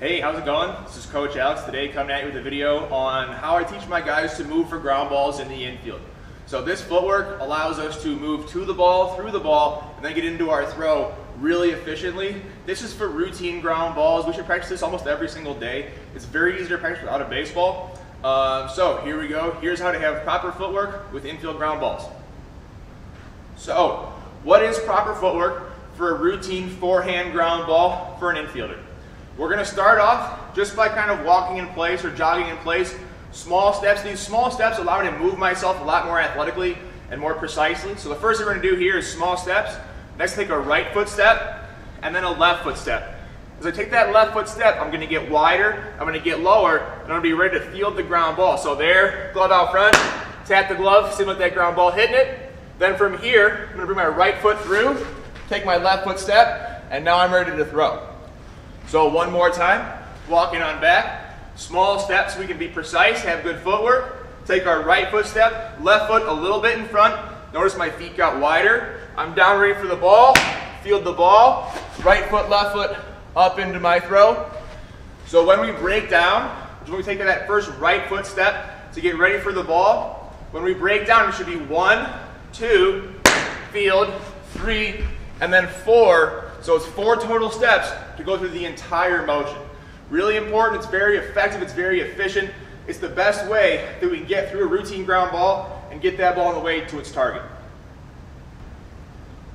Hey, how's it going? This is Coach Alex today coming at you with a video on how I teach my guys to move for ground balls in the infield. So this footwork allows us to move to the ball, through the ball, and then get into our throw really efficiently. This is for routine ground balls. We should practice this almost every single day. It's very easy to practice without a baseball. Um, so here we go. Here's how to have proper footwork with infield ground balls. So what is proper footwork for a routine forehand ground ball for an infielder? We're going to start off just by kind of walking in place or jogging in place. Small steps. These small steps allow me to move myself a lot more athletically and more precisely. So the first thing we're going to do here is small steps. Next, take a right foot step and then a left foot step. As I take that left foot step, I'm going to get wider, I'm going to get lower, and I'm to be ready to field the ground ball. So there, glove out front, tap the glove, simulate that ground ball hitting it. Then from here, I'm going to bring my right foot through, take my left foot step, and now I'm ready to throw. So one more time, walking on back, small steps, we can be precise, have good footwork. Take our right foot step, left foot a little bit in front. Notice my feet got wider. I'm down ready for the ball, field the ball, right foot, left foot up into my throw. So when we break down, when we take that first right foot step to get ready for the ball, when we break down, it should be one, two, field, three, and then four, so it's four total steps to go through the entire motion. Really important, it's very effective, it's very efficient. It's the best way that we can get through a routine ground ball and get that ball on the way to its target.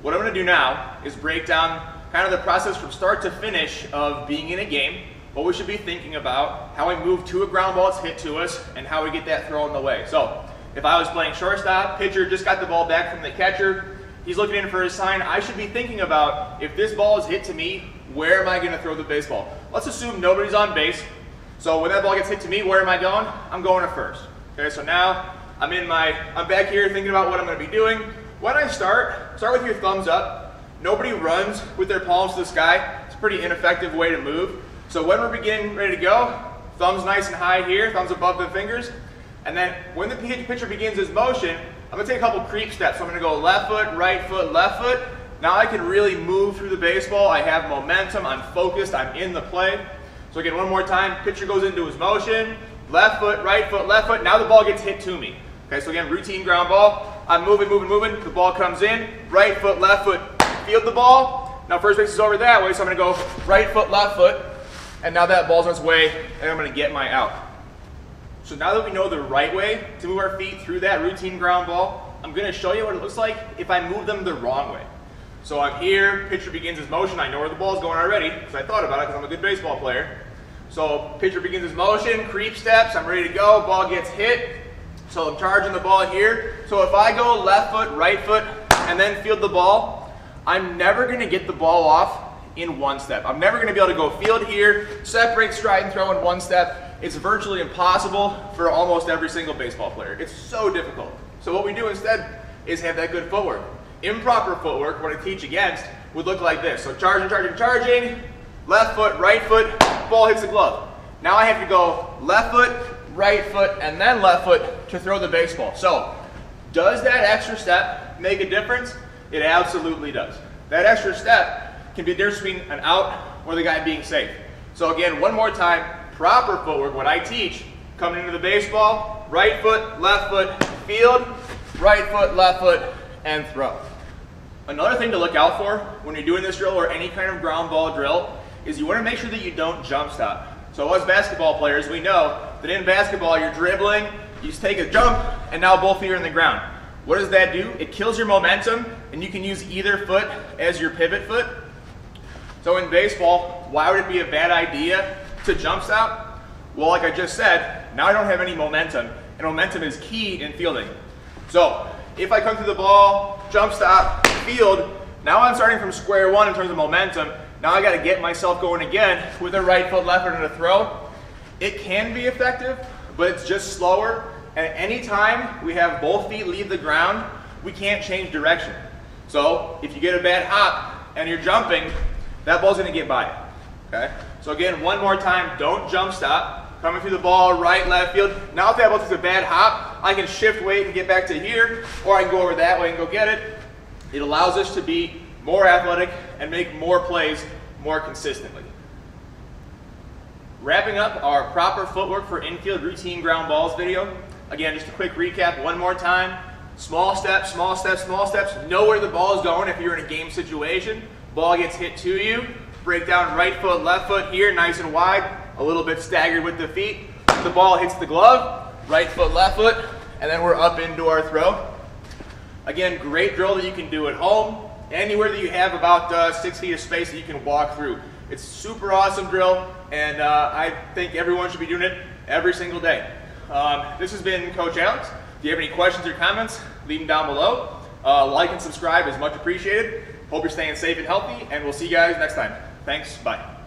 What I'm gonna do now is break down kind of the process from start to finish of being in a game, what we should be thinking about, how we move to a ground ball that's hit to us, and how we get that throw in the way. So, if I was playing shortstop, pitcher just got the ball back from the catcher, He's looking in for his sign. I should be thinking about if this ball is hit to me, where am I going to throw the baseball? Let's assume nobody's on base. So when that ball gets hit to me, where am I going? I'm going to first. Okay, so now I'm in my, I'm back here thinking about what I'm going to be doing. When I start, start with your thumbs up. Nobody runs with their palms to the sky. It's a pretty ineffective way to move. So when we're beginning, ready to go, thumbs nice and high here, thumbs above the fingers. And then when the pitcher begins his motion, I'm gonna take a couple creep steps. So I'm gonna go left foot, right foot, left foot. Now I can really move through the baseball. I have momentum, I'm focused, I'm in the play. So again, one more time, pitcher goes into his motion, left foot, right foot, left foot. Now the ball gets hit to me. Okay, so again, routine ground ball. I'm moving, moving, moving. The ball comes in, right foot, left foot, field the ball. Now first base is over that way, so I'm gonna go right foot, left foot, and now that ball's on its way, and I'm gonna get my out. So now that we know the right way to move our feet through that routine ground ball, I'm going to show you what it looks like if I move them the wrong way. So I'm here, pitcher begins his motion. I know where the ball is going already because I thought about it because I'm a good baseball player. So pitcher begins his motion, creep steps, I'm ready to go, ball gets hit. So I'm charging the ball here. So if I go left foot, right foot, and then field the ball, I'm never going to get the ball off in one step. I'm never going to be able to go field here, separate, stride, and throw in one step. It's virtually impossible for almost every single baseball player. It's so difficult. So what we do instead is have that good footwork. Improper footwork, what I teach against, would look like this. So charging, charging, charging, left foot, right foot, ball hits the glove. Now I have to go left foot, right foot, and then left foot to throw the baseball. So does that extra step make a difference? It absolutely does. That extra step can be the difference between an out or the guy being safe. So again, one more time, proper footwork, what I teach, coming into the baseball, right foot, left foot, field, right foot, left foot, and throw. Another thing to look out for when you're doing this drill or any kind of ground ball drill is you want to make sure that you don't jump stop. So as basketball players, we know that in basketball you're dribbling, you take a jump, and now both feet are in the ground. What does that do? It kills your momentum, and you can use either foot as your pivot foot. So in baseball, why would it be a bad idea to jump stop? Well, like I just said, now I don't have any momentum, and momentum is key in fielding. So if I come to the ball, jump stop, field, now I'm starting from square one in terms of momentum. Now I got to get myself going again with a right foot, left foot, and a throw. It can be effective, but it's just slower. And at any time we have both feet leave the ground, we can't change direction. So if you get a bad hop and you're jumping, that ball's to get by. Okay? So again, one more time, don't jump stop. Coming through the ball, right, left field. Now if that ball takes a bad hop, I can shift weight and get back to here, or I can go over that way and go get it. It allows us to be more athletic and make more plays more consistently. Wrapping up our proper footwork for infield routine ground balls video. Again, just a quick recap one more time. Small steps, small steps, small steps. Know where the ball is going if you're in a game situation. Ball gets hit to you. Break down right foot, left foot here, nice and wide. A little bit staggered with the feet. The ball hits the glove, right foot, left foot, and then we're up into our throw. Again, great drill that you can do at home. Anywhere that you have about uh, six feet of space that you can walk through. It's super awesome drill, and uh, I think everyone should be doing it every single day. Um, this has been Coach Alex. If you have any questions or comments, leave them down below. Uh, like and subscribe is much appreciated. Hope you're staying safe and healthy, and we'll see you guys next time. Thanks. Bye.